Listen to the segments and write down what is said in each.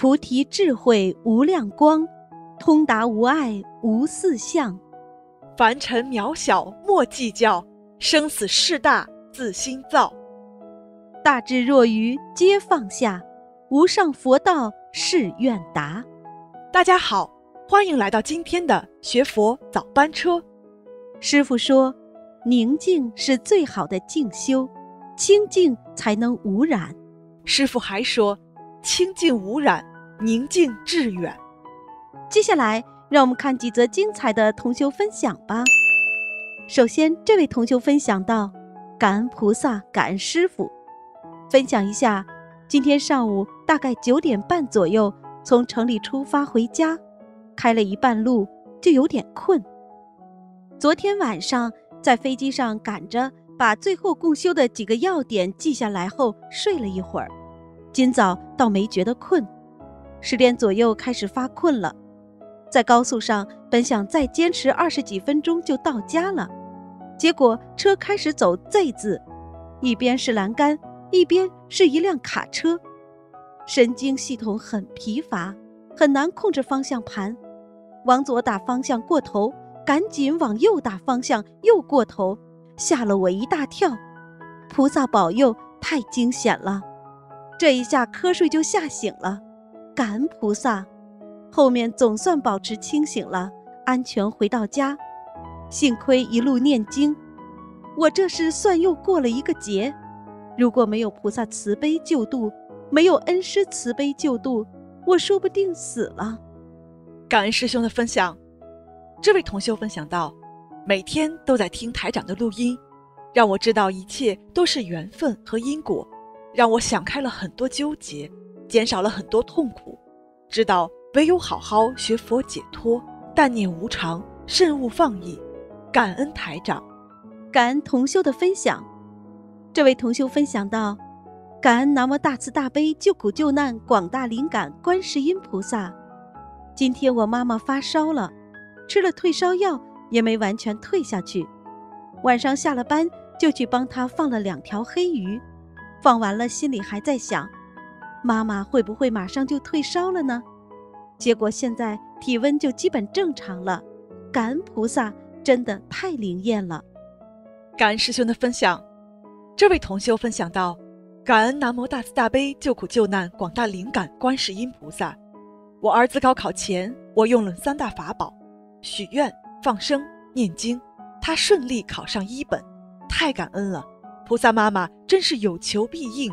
菩提智慧无量光，通达无碍无四相。凡尘渺小莫计较，生死事大自心造。大智若愚皆放下，无上佛道誓愿达。大家好，欢迎来到今天的学佛早班车。师傅说，宁静是最好的静修，清净才能无染。师傅还说，清净无染，宁静致远。接下来，让我们看几则精彩的同修分享吧。首先，这位同修分享到：感恩菩萨，感恩师傅。分享一下，今天上午大概九点半左右从城里出发回家，开了一半路就有点困。昨天晚上在飞机上赶着把最后共修的几个要点记下来后睡了一会儿，今早倒没觉得困，十点左右开始发困了。在高速上本想再坚持二十几分钟就到家了，结果车开始走 Z 字，一边是栏杆。一边是一辆卡车，神经系统很疲乏，很难控制方向盘，往左打方向过头，赶紧往右打方向又过头，吓了我一大跳。菩萨保佑，太惊险了，这一下瞌睡就吓醒了，感恩菩萨，后面总算保持清醒了，安全回到家，幸亏一路念经，我这是算又过了一个劫。如果没有菩萨慈悲救度，没有恩师慈悲救度，我说不定死了。感恩师兄的分享。这位同修分享到，每天都在听台长的录音，让我知道一切都是缘分和因果，让我想开了很多纠结，减少了很多痛苦，知道唯有好好学佛解脱，但念无常，慎勿放逸。感恩台长，感恩同修的分享。这位同修分享到：“感恩南无大慈大悲救苦救难广大灵感观世音菩萨。今天我妈妈发烧了，吃了退烧药也没完全退下去。晚上下了班就去帮她放了两条黑鱼，放完了心里还在想，妈妈会不会马上就退烧了呢？结果现在体温就基本正常了。感恩菩萨，真的太灵验了。感恩师兄的分享。”这位同修分享到：“感恩南无大慈大悲救苦救难广大灵感观世音菩萨。我儿子高考前，我用了三大法宝：许愿、放生、念经，他顺利考上一本，太感恩了！菩萨妈妈真是有求必应，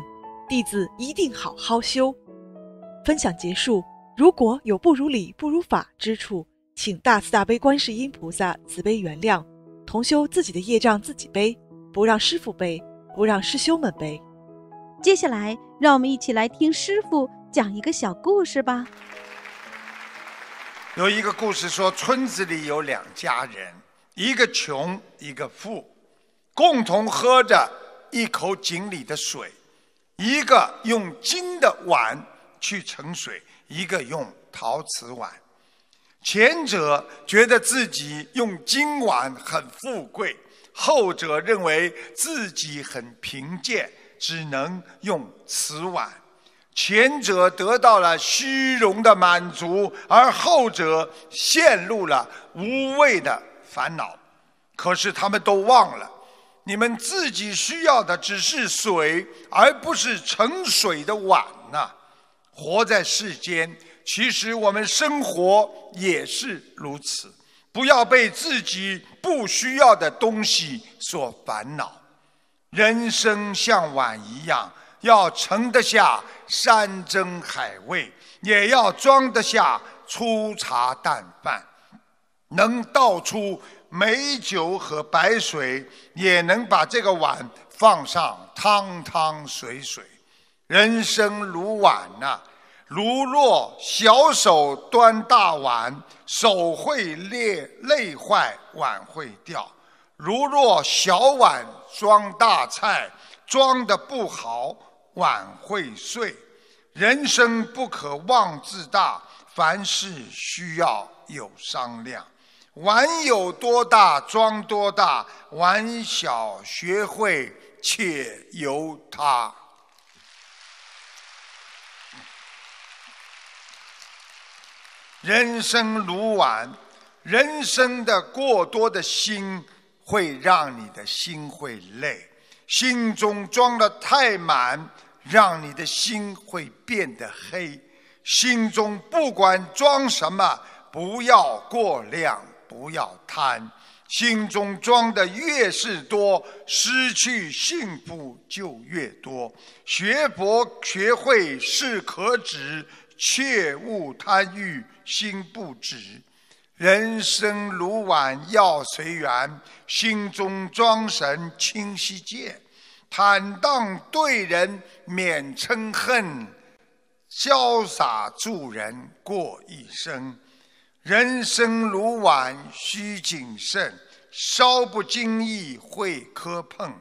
弟子一定好好修。”分享结束。如果有不如理、不如法之处，请大慈大悲观世音菩萨慈悲原谅。同修自己的业障自己背，不让师傅背。不让师兄们背。接下来，让我们一起来听师傅讲一个小故事吧。有一个故事说，村子里有两家人，一个穷，一个富，共同喝着一口井里的水，一个用金的碗去盛水，一个用陶瓷碗。前者觉得自己用金碗很富贵。后者认为自己很贫贱，只能用瓷碗；前者得到了虚荣的满足，而后者陷入了无谓的烦恼。可是他们都忘了，你们自己需要的只是水，而不是盛水的碗呐。活在世间，其实我们生活也是如此。不要被自己不需要的东西所烦恼。人生像碗一样，要盛得下山珍海味，也要装得下粗茶淡饭。能倒出美酒和白水，也能把这个碗放上汤汤水水。人生如碗呐。如若小手端大碗，手会裂，累坏，碗会掉；如若小碗装大菜，装的不好，碗会碎。人生不可妄自大，凡事需要有商量。碗有多大装多大，碗小学会且由他。人生如碗，人生的过多的心会让你的心会累，心中装的太满，让你的心会变得黑。心中不管装什么，不要过量，不要贪。心中装的越是多，失去幸福就越多。学博学会适可止，切勿贪欲心不止。人生如碗要随缘，心中装神清晰见。坦荡对人免嗔恨，潇洒助人过一生。人生如碗，需谨慎，稍不经意会磕碰，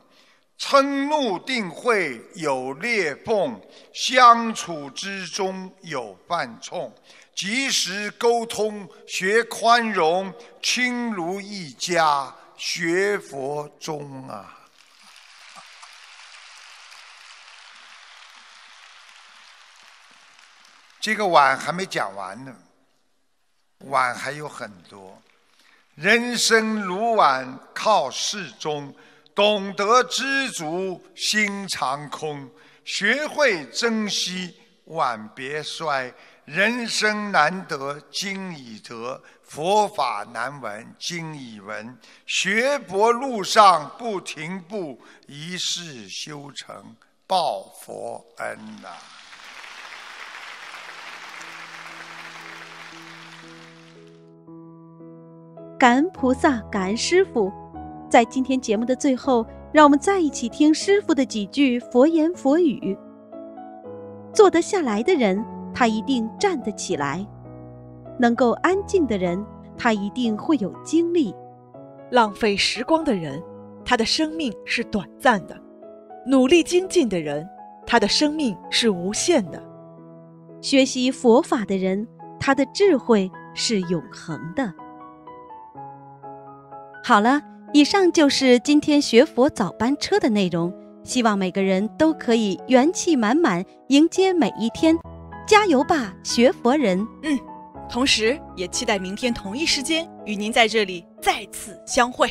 嗔怒定会有裂缝，相处之中有犯冲，及时沟通，学宽容，亲如一家，学佛中啊。这个碗还没讲完呢。碗还有很多，人生如碗靠适中，懂得知足心常空，学会珍惜碗别摔。人生难得今已得，佛法难闻今已闻。学佛路上不停步，一世修成报佛恩呐。感恩菩萨，感恩师傅。在今天节目的最后，让我们再一起听师傅的几句佛言佛语。坐得下来的人，他一定站得起来；能够安静的人，他一定会有精力。浪费时光的人，他的生命是短暂的；努力精进的人，他的生命是无限的；学习佛法的人，他的智慧是永恒的。好了，以上就是今天学佛早班车的内容。希望每个人都可以元气满满迎接每一天，加油吧，学佛人！嗯，同时也期待明天同一时间与您在这里再次相会。